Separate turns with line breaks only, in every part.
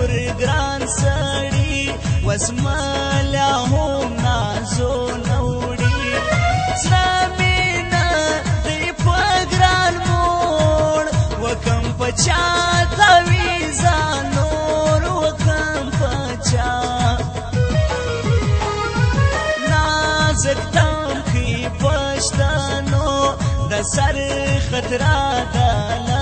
مور ګران سړی وسمالا هم نازو نوړي زرمینه دی په ګران مور وکم پچا دوی زانور وکم پچا نازک تم کی پښتنو د سر خطر دالا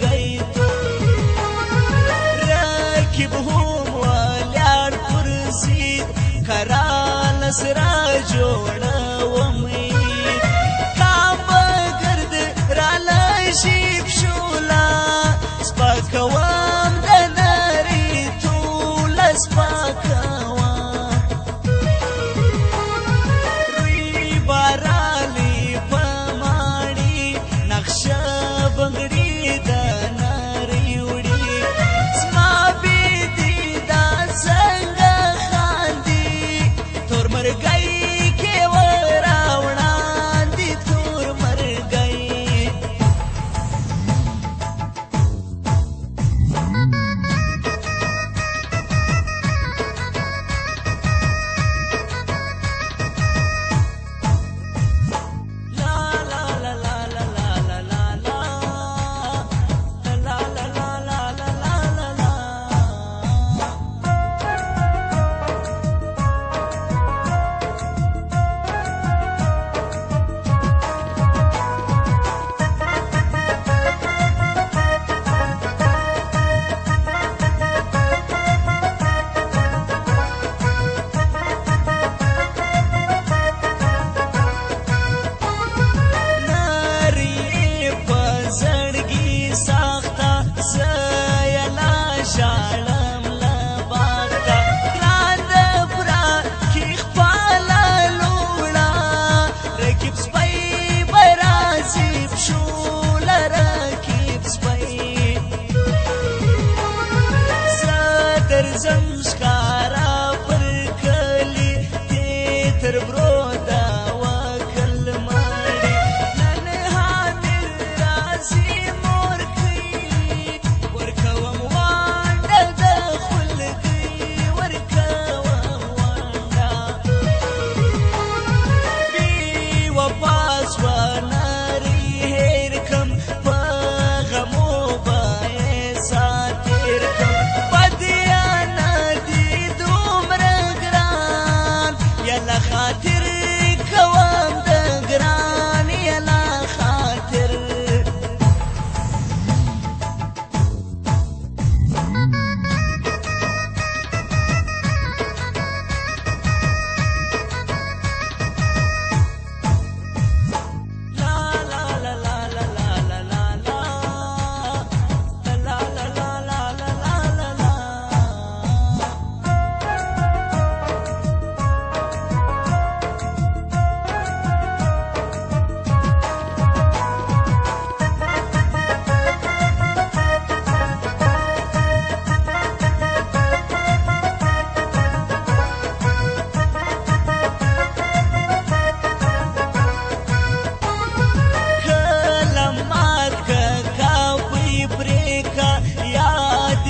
گئی راكب هم ولا الكرسي كرال سرال Muscat.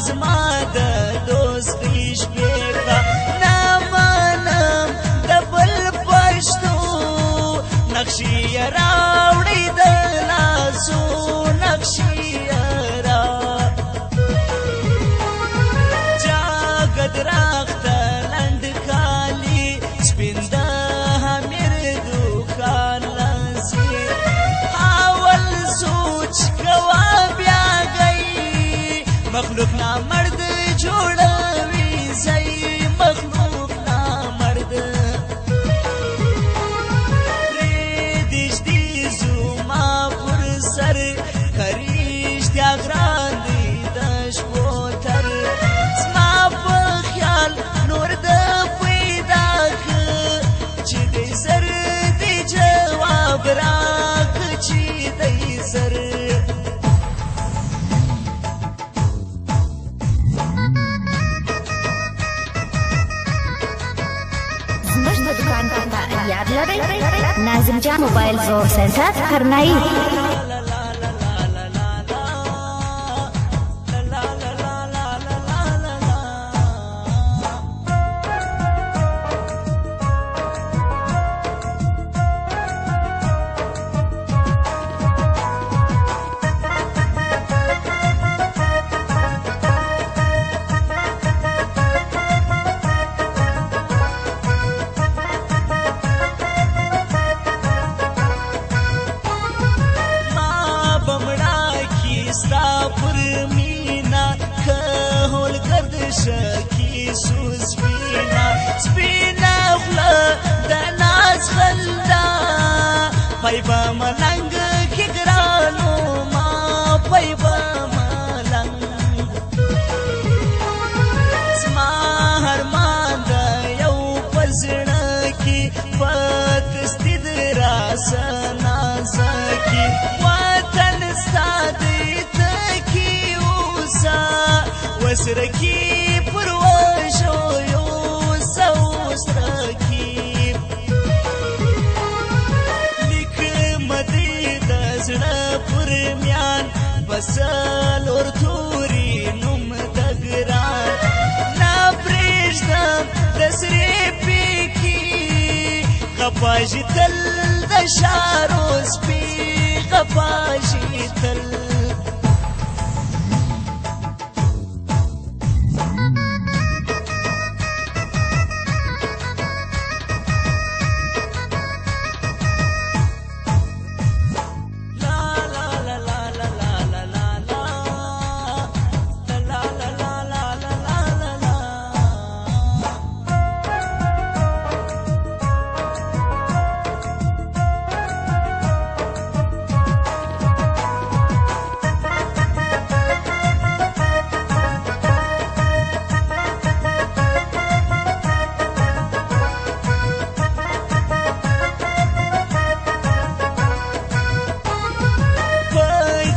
زما د दुखना मर्द छोड़ Nazim Jam Mobile Zone Center, Karnai. پیبا ملنګ خګرانو ما پیبا ملنګ زما هرمان د یو پزړه کی پتست در اسنا زکی وطن ستاد ته کی اوسا وسرکی پسلور توري نوم دګرا نا پرېږدا د سری پېکی غپاجي تل د شارو سپي غپاجي تل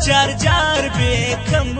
جار جار به کم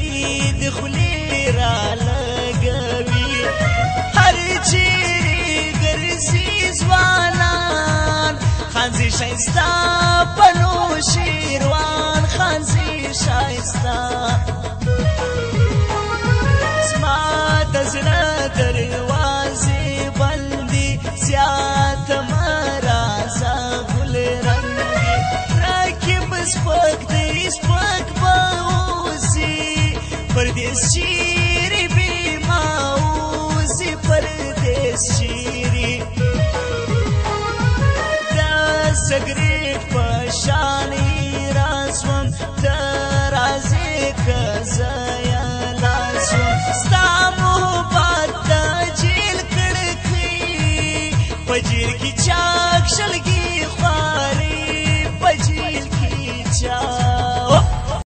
خي د خولي را لګوي هر چی ګرځي ځوانان خانزي شيستا segredo.